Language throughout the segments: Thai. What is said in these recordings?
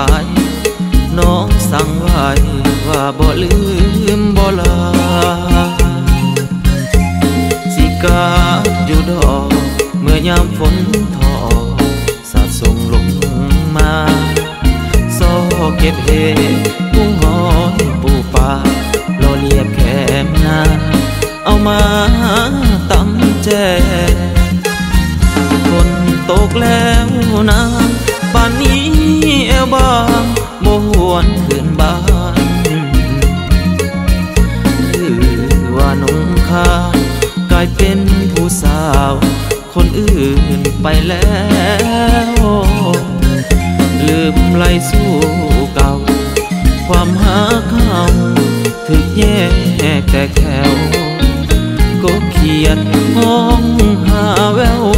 ไปน้องสั่งไว้ว่าบ่ลืมบ่ลาสิกาอยู่ดอก เมื่อยามฝนทอสาดส่งลงมาโซเก็บเฮกุ้งหอยปูปลาโลเลียบแคมนาเอามาตำแจฝนตกแล้วนะป่านนี้ วบางบ่หวนคืนบ้านคือว่าน้องข้ากลายเป็นผู้สาว คนอื่นไปแล้ว ลืมไหลสู้เก่า ความหาเขาถึกแยกแต่แถวก็เขียนห้องหาแวว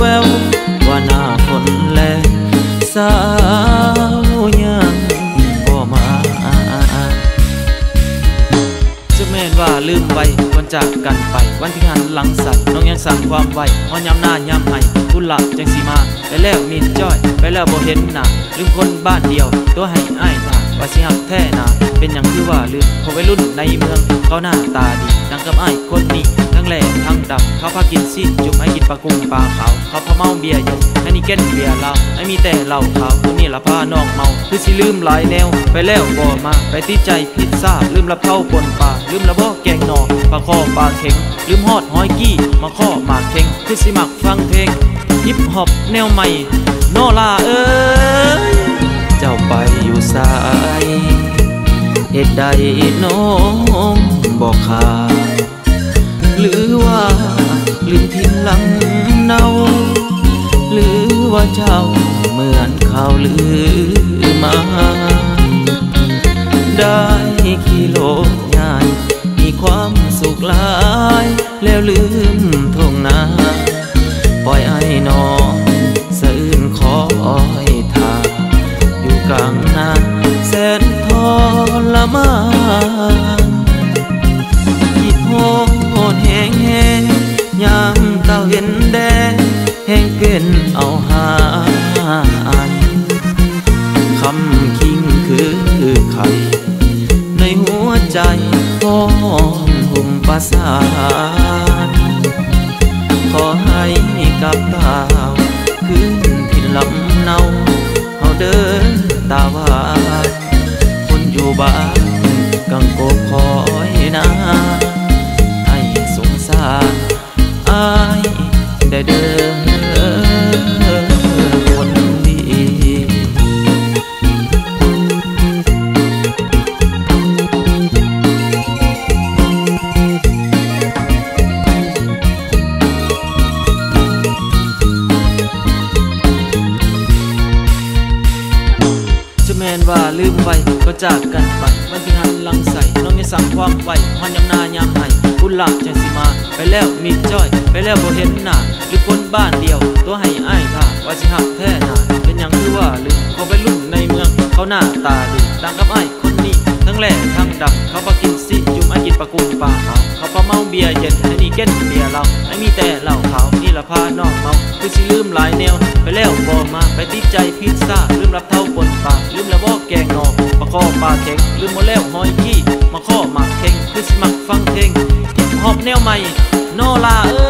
ม่นว่าลืมไปวันจากกันไป วันที่หันหลังใส่น้องยังสั่งความไว้อนยำหน้ายำไห้กุหลาบจังสีมา ไปแล้วมีจ้อย ไปแล้วบ่เห็นหน้าลืมคนบ้านเดียว ตัวให้อ้ายตา ว่าสิหักแท้นาเป็นอย่างที่ว่าลืมพอวัยรุ่นในเมืองเขาหน้าตาดีดังกับอ้คนนี้ทั้งแหล่ทั้งดำเขาพากินซีดจุ่มไอ้กินปลากุ้งปลาขาวเขาพาเมาเบียร์ยงไอ้นี่เก้นเบียร์เหล้าไอ้มีแต่เหล้าขาวคนนี้ละพานอกเมาคือสิลืมหลายแนว ไปแล้วบ่มาไปติดใจพิซซ่าลืมละเผาปนปลาลืมละบ่แกงหนอปลาคอปลาเข็งลืมฮอดหอยกี้มาข้อหมากเข็งคือสิมักฟังเพลงฮิปฮอปแนวใหม่โนลาเอ้ย เจ้าไปอยู่สาย เหตุใดน้องบอกขา คิดโหดแหงแหงยามตาเห็นแดงแห้งเป็นเอาหายคำคิงคือไข่ในหัวใจห้องหุ่มประสานขอให้กับดาวคืนที่ลำเนาเขาเดินตาหวานคนอยู่บ้าน นะให้สงสารอายได้เดินคนดีจะแมนว่าลืมไปก็จากกันไปวันที่หันหลังใส่ น้องยังสั่งความไวมันยำนายำให้บุญหลักจังสิมา ไปแล้วมีจ้อย ไปแล้วบ่เห็นหน้าหรือคนบ้านเดียว ตัวให้อ้ายท่าว่าสิหักแท้หนาเป็นอย่างคือว่าลืมเขาไปรุ่นในเมืองเขาหน้าตาดีดังกับอ้ายคนนี้ ทั้งแหล่ทั้งดำเขาพากินซีจุ่มไอ้กินปลากุ้งปลาเขาเขาพาเมาเบียร์เย็นไอ้นี่เก้นเบียร์เราไอ้มีแต่เหล้าขาวนี่ละพานอกเมา คือสิลืมหลายแนว ไปแล้วบ่มาไปติดใจพิซซ่าลืมรับเท่าปนปลาลืมละบ่แกงนอกปลาคอปลาเข็งลืมหมดแล้วหอยกี้มาข้อหมากเข็งคือสิมักฟังเพลงฮิปฮอปแนวใหม่โนลาเอ้